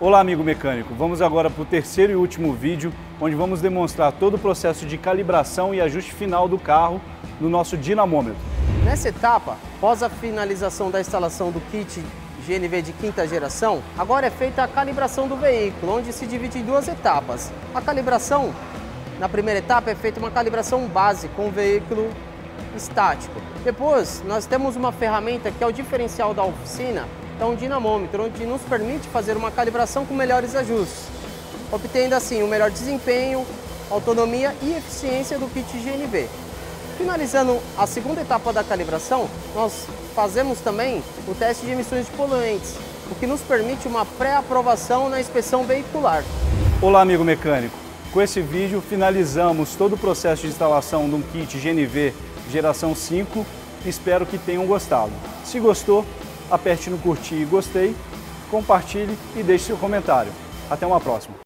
Olá amigo mecânico, vamos agora para o terceiro e último vídeo, onde vamos demonstrar todo o processo de calibração e ajuste final do carro no nosso dinamômetro. Nessa etapa, após a finalização da instalação do kit GNV de quinta geração, agora é feita a calibração do veículo, onde se divide em duas etapas. A calibração, na primeira etapa, é feita uma calibração base com o veículo estático. Depois, nós temos uma ferramenta que é o diferencial da oficina, é um dinamômetro, onde nos permite fazer uma calibração com melhores ajustes, obtendo assim o um melhor desempenho, autonomia e eficiência do kit GNV. Finalizando a segunda etapa da calibração, nós fazemos também o teste de emissões de poluentes, o que nos permite uma pré-aprovação na inspeção veicular. Olá amigo mecânico, com esse vídeo finalizamos todo o processo de instalação de um kit GNV geração 5, espero que tenham gostado. Se gostou, aperte no curtir e gostei, compartilhe e deixe seu comentário. Até uma próxima.